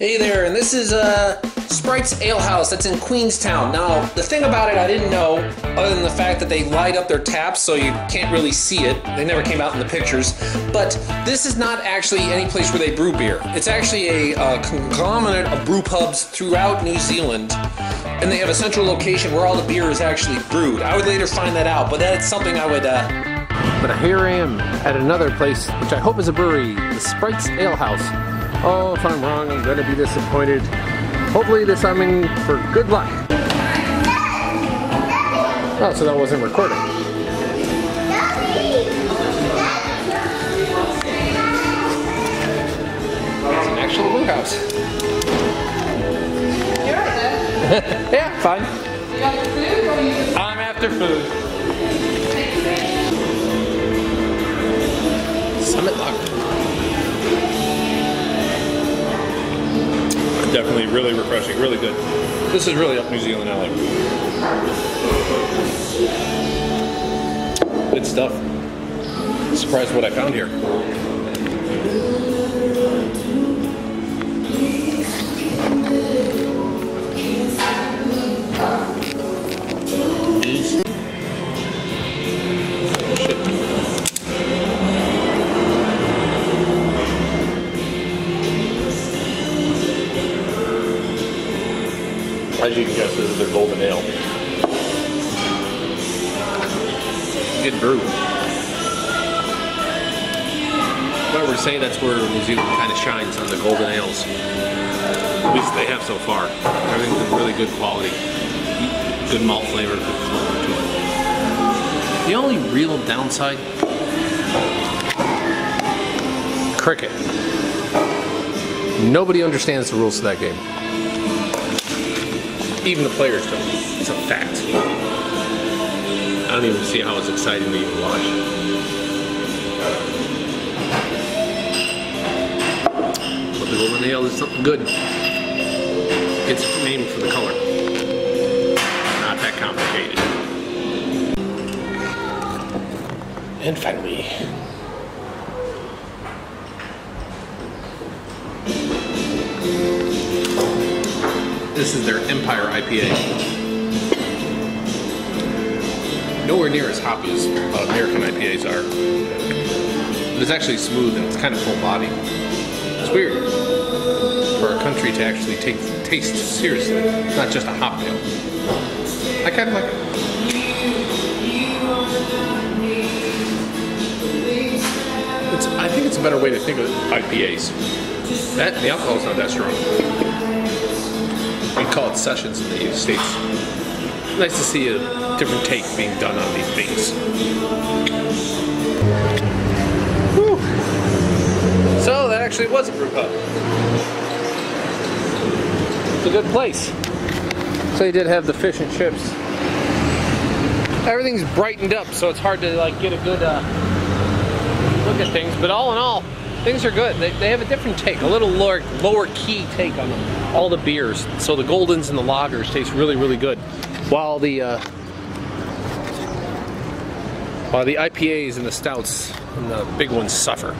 Hey there, and this is uh, Speight's Ale House that's in Queenstown. Now, the thing about it I didn't know, other than the fact that they light up their taps so you can't really see it, they never came out in the pictures, but this is not actually any place where they brew beer. It's actually a uh, conglomerate of brew pubs throughout New Zealand, and they have a central location where all the beer is actually brewed. I would later find that out, but that's something I would. Uh... But here I am at another place, which I hope is a brewery, the Speight's Ale House. Oh, if I'm wrong, I'm gonna be disappointed. Hopefully this I'm for good luck. Oh, so that wasn't recording. It's an actual brew house. Yeah, fine. I'm after food. Summit Lager. Definitely really refreshing, really good. This is really up New Zealand alley. Good stuff. Surprised what I found here. As you can guess, this is their golden ale. Good brew. But we're saying that's where New Zealand kind of shines on the golden ales. At least they have so far. Everything's been really good quality. Good malt flavor, good flavor to it. The only real downside, cricket. Nobody understands the rules of that game. Even the players don't. It's a fact. I don't even see how it's exciting to even watch. But the golden ale is something good. It's named for the color. Not that complicated. And finally, This is their Empire IPA. Nowhere near as hoppy as uh, American IPAs are. But it's actually smooth and it's kind of full body. It's weird for a country to actually take taste seriously, not just a hop ale. I kind of like it. It's, I think it's a better way to think of IPAs. That the alcohol's not that strong we call it sessions in the United States. Nice to see a different take being done on these things. Whew. So that actually was a brew pub. It's a good place. So they did have the fish and chips. Everything's brightened up, so it's hard to like get a good uh, look at things. But all in all, things are good. They, they have a different take, a little lower, lower key take on them. all the beers. So the Goldens and the lagers taste really, really good. While the uh, while the IPAs and the stouts and the big ones suffer.